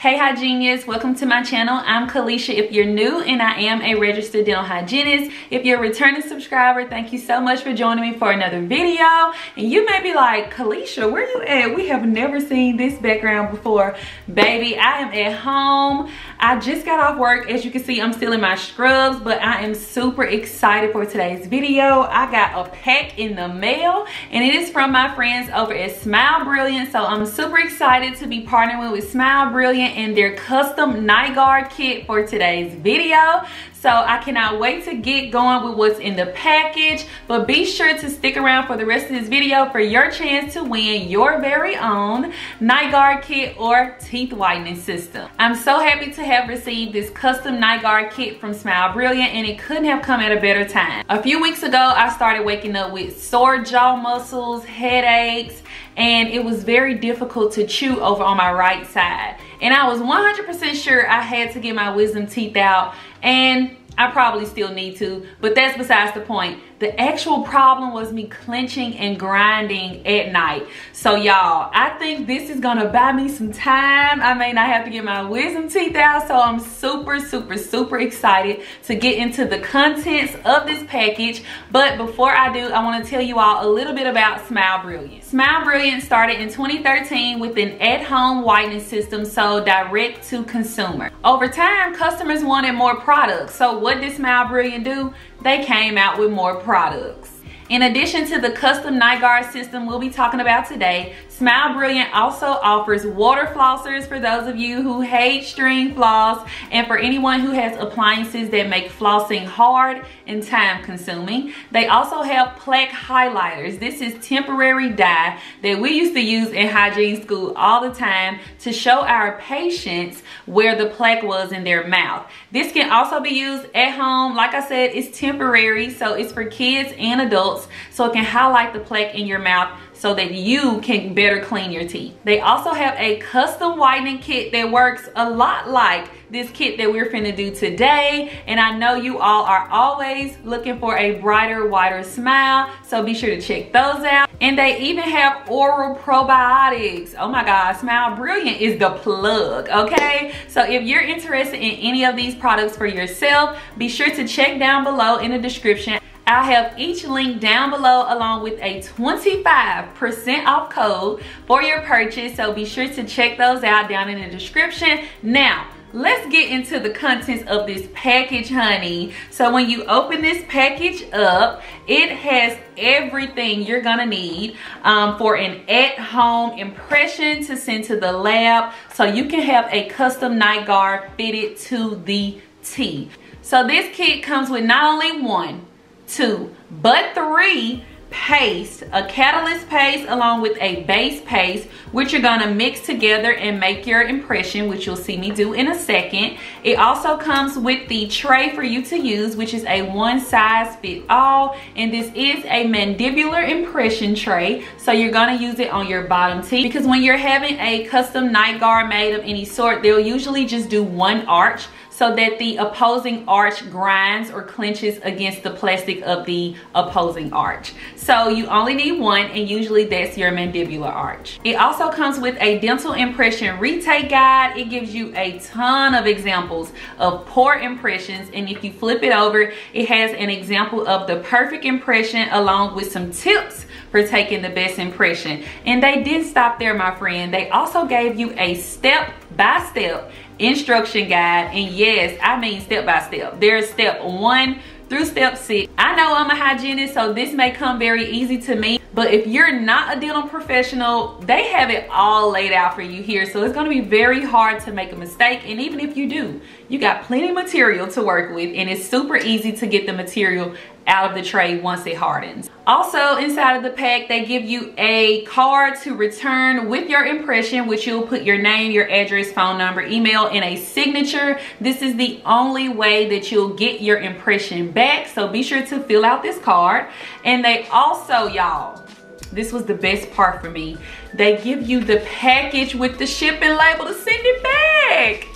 Hey Hygienists, welcome to my channel. I'm Kalesha if you're new and I am a registered dental hygienist. If you're a returning subscriber, thank you so much for joining me for another video. And you may be like, Kalesha, where you at? We have never seen this background before. Baby, I am at home. I just got off work. As you can see, I'm still in my scrubs, but I am super excited for today's video. I got a pack in the mail and it is from my friends over at Smile Brilliant. So I'm super excited to be partnering with Smile Brilliant in their custom night guard kit for today's video. So I cannot wait to get going with what's in the package. But be sure to stick around for the rest of this video for your chance to win your very own night guard kit or teeth whitening system. I'm so happy to have received this custom night guard kit from Smile Brilliant and it couldn't have come at a better time. A few weeks ago, I started waking up with sore jaw muscles, headaches, and it was very difficult to chew over on my right side. And I was 100% sure I had to get my wisdom teeth out and I probably still need to, but that's besides the point. The actual problem was me clenching and grinding at night. So y'all, I think this is gonna buy me some time. I may not have to get my wisdom teeth out, so I'm super, super, super excited to get into the contents of this package. But before I do, I wanna tell you all a little bit about Smile Brilliant. Smile Brilliant started in 2013 with an at-home whitening system sold direct to consumer. Over time, customers wanted more products. So what did Smile Brilliant do? They came out with more products. In addition to the custom night guard system we'll be talking about today, Smile Brilliant also offers water flossers for those of you who hate string floss and for anyone who has appliances that make flossing hard and time consuming. They also have plaque highlighters. This is temporary dye that we used to use in hygiene school all the time to show our patients where the plaque was in their mouth. This can also be used at home. Like I said, it's temporary, so it's for kids and adults, so it can highlight the plaque in your mouth so that you can better clean your teeth. They also have a custom whitening kit that works a lot like this kit that we're finna do today. And I know you all are always looking for a brighter, whiter smile. So be sure to check those out. And they even have oral probiotics. Oh my God, Smile Brilliant is the plug, okay? So if you're interested in any of these products for yourself, be sure to check down below in the description. I'll have each link down below along with a 25% off code for your purchase. So be sure to check those out down in the description. Now, let's get into the contents of this package honey so when you open this package up it has everything you're gonna need um, for an at-home impression to send to the lab so you can have a custom night guard fitted to the T. So this kit comes with not only one two, but three paste, a catalyst paste along with a base paste, which you're gonna mix together and make your impression, which you'll see me do in a second. It also comes with the tray for you to use, which is a one size fit all. And this is a mandibular impression tray. So you're gonna use it on your bottom teeth because when you're having a custom night guard made of any sort, they'll usually just do one arch so that the opposing arch grinds or clenches against the plastic of the opposing arch. So you only need one and usually that's your mandibular arch. It also comes with a dental impression retake guide. It gives you a ton of examples of poor impressions and if you flip it over, it has an example of the perfect impression along with some tips for taking the best impression. And they didn't stop there, my friend. They also gave you a step-by-step -step instruction guide. And yes, I mean step by step. There's step one through step six. I know I'm a hygienist, so this may come very easy to me. But if you're not a dental professional, they have it all laid out for you here. So it's gonna be very hard to make a mistake. And even if you do, you got plenty of material to work with and it's super easy to get the material out of the tray once it hardens. Also inside of the pack, they give you a card to return with your impression, which you'll put your name, your address, phone number, email, and a signature. This is the only way that you'll get your impression back. So be sure to fill out this card. And they also, y'all, this was the best part for me. They give you the package with the shipping label to send it back.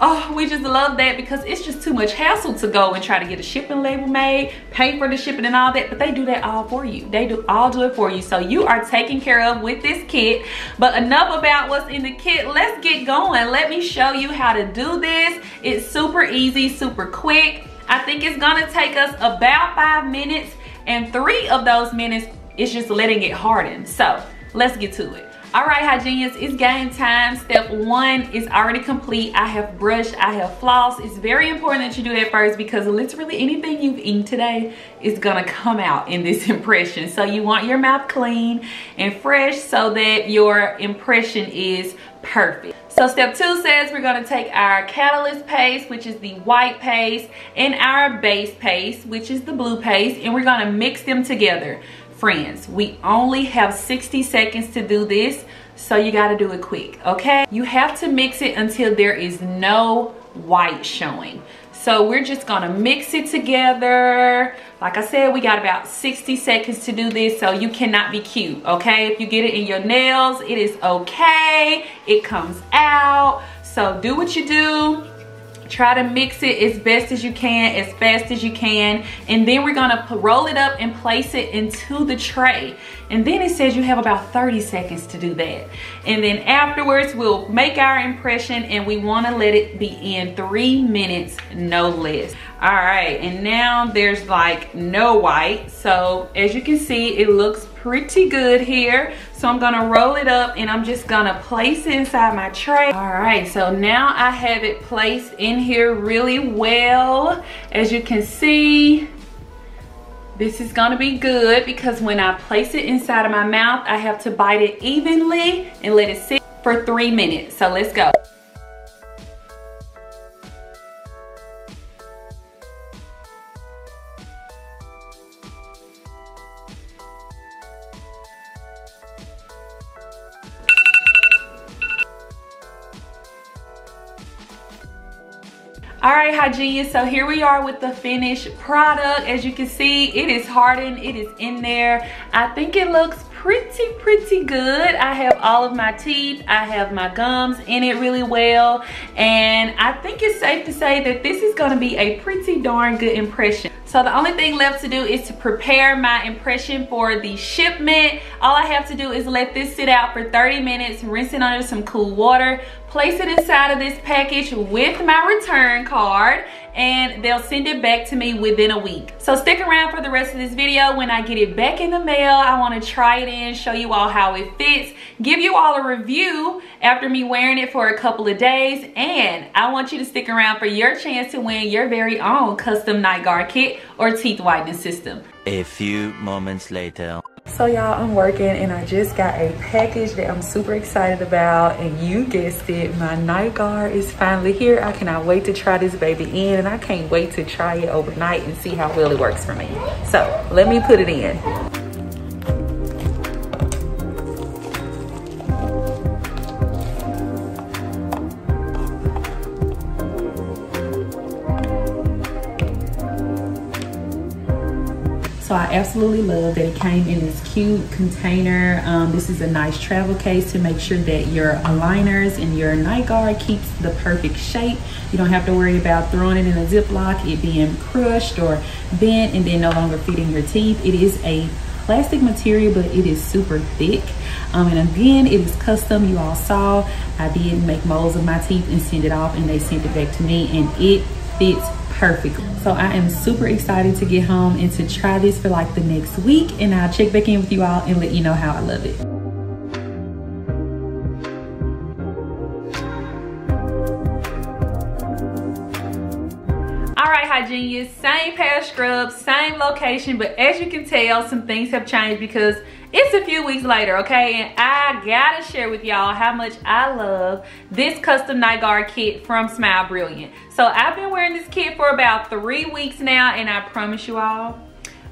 oh, we just love that because it's just too much hassle to go and try to get a shipping label made, pay for the shipping and all that, but they do that all for you. They do all do it for you. So you are taken care of with this kit. But enough about what's in the kit. Let's get going. Let me show you how to do this. It's super easy, super quick. I think it's gonna take us about five minutes and three of those minutes is just letting it harden. So let's get to it. All right, Hygienians, it's game time. Step one is already complete. I have brushed, I have flossed. It's very important that you do that first because literally anything you've eaten today is gonna come out in this impression. So you want your mouth clean and fresh so that your impression is perfect. So step two says we're gonna take our catalyst paste, which is the white paste, and our base paste, which is the blue paste, and we're gonna mix them together friends. We only have 60 seconds to do this so you got to do it quick okay? You have to mix it until there is no white showing. So we're just gonna mix it together. Like I said we got about 60 seconds to do this so you cannot be cute okay? If you get it in your nails it is okay. It comes out. So do what you do Try to mix it as best as you can, as fast as you can. And then we're gonna roll it up and place it into the tray. And then it says you have about 30 seconds to do that. And then afterwards, we'll make our impression and we wanna let it be in three minutes, no less. All right, and now there's like no white. So as you can see, it looks pretty good here. So I'm gonna roll it up and I'm just gonna place it inside my tray. All right, so now I have it placed in here really well. As you can see, this is gonna be good because when I place it inside of my mouth, I have to bite it evenly and let it sit for three minutes. So let's go. All right hygienists so here we are with the finished product. As you can see it is hardened it is in there. I think it looks pretty pretty good. I have all of my teeth i have my gums in it really well and i think it's safe to say that this is going to be a pretty darn good impression so the only thing left to do is to prepare my impression for the shipment. All I have to do is let this sit out for 30 minutes, rinse it under some cool water, place it inside of this package with my return card and they'll send it back to me within a week. So stick around for the rest of this video. When I get it back in the mail, I wanna try it in, show you all how it fits, give you all a review after me wearing it for a couple of days, and I want you to stick around for your chance to win your very own custom night guard kit or teeth whitening system. A few moments later. So y'all, I'm working and I just got a package that I'm super excited about. And you guessed it, my night guard is finally here. I cannot wait to try this baby in and I can't wait to try it overnight and see how well it works for me. So let me put it in. So I absolutely love that it came in this cute container. Um, this is a nice travel case to make sure that your aligners and your night guard keeps the perfect shape. You don't have to worry about throwing it in a Ziploc, it being crushed or bent and then no longer fitting your teeth. It is a plastic material, but it is super thick. Um, and again, it is custom. You all saw I did make molds of my teeth and send it off and they sent it back to me and it fits perfect. So I am super excited to get home and to try this for like the next week and I'll check back in with you all and let you know how I love it. Hygienists, same pair of scrubs, same location, but as you can tell, some things have changed because it's a few weeks later, okay? And I gotta share with y'all how much I love this custom night guard kit from Smile Brilliant. So I've been wearing this kit for about three weeks now and I promise you all,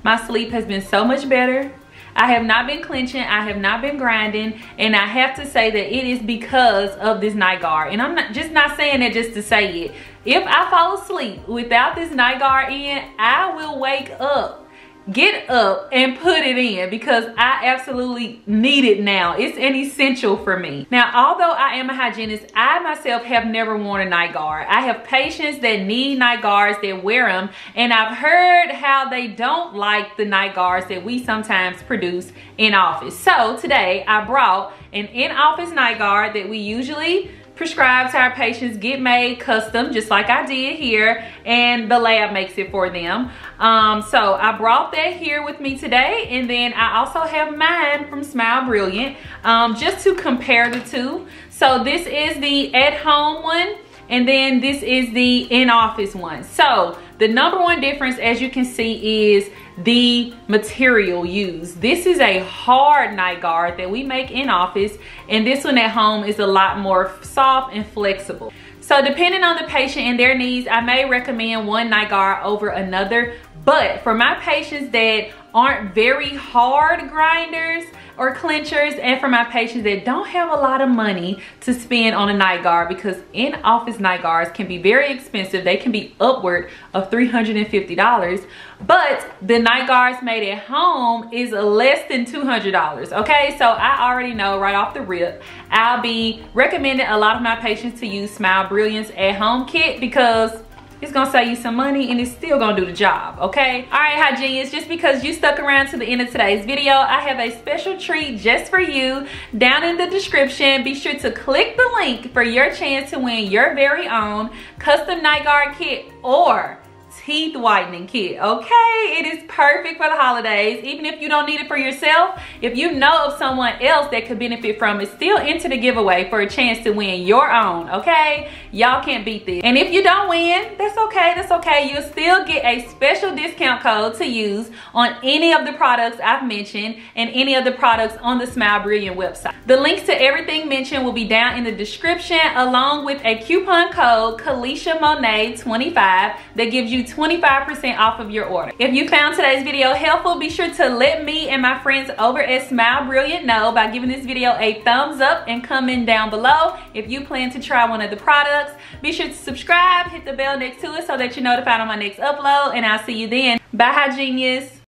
my sleep has been so much better. I have not been clenching, I have not been grinding, and I have to say that it is because of this night guard. And I'm not just not saying it just to say it. If I fall asleep without this night guard in, I will wake up get up and put it in because I absolutely need it now. It's an essential for me. Now, although I am a hygienist, I myself have never worn a night guard. I have patients that need night guards that wear them and I've heard how they don't like the night guards that we sometimes produce in office. So today I brought an in-office night guard that we usually prescribe to our patients get made custom just like I did here and the lab makes it for them. Um, so I brought that here with me today and then I also have mine from Smile Brilliant um, just to compare the two. So this is the at-home one and then this is the in-office one. So the number one difference as you can see is the material used. This is a hard night guard that we make in office and this one at home is a lot more soft and flexible. So depending on the patient and their needs, I may recommend one night guard over another. But for my patients that aren't very hard grinders, or clenchers and for my patients that don't have a lot of money to spend on a night guard because in office night guards can be very expensive they can be upward of $350 but the night guards made at home is less than $200 okay? So I already know right off the rip I'll be recommending a lot of my patients to use Smile Brilliant's at home kit because it's gonna save you some money and it's still gonna do the job, okay? All right, Hygienists, just because you stuck around to the end of today's video, I have a special treat just for you down in the description. Be sure to click the link for your chance to win your very own custom night guard kit or teeth whitening kit, okay? It is perfect for the holidays. Even if you don't need it for yourself, if you know of someone else that could benefit from it, still enter the giveaway for a chance to win your own, okay? Y'all can't beat this. And if you don't win, that's okay, that's okay. You'll still get a special discount code to use on any of the products I've mentioned and any of the products on the Smile Brilliant website. The links to everything mentioned will be down in the description along with a coupon code Kalesha Monet 25 that gives you 25% off of your order. If you found today's video helpful, be sure to let me and my friends over at Smile Brilliant know by giving this video a thumbs up and comment down below if you plan to try one of the products. Be sure to subscribe, hit the bell next to it so that you're notified on my next upload, and I'll see you then. Bye, Hygienists.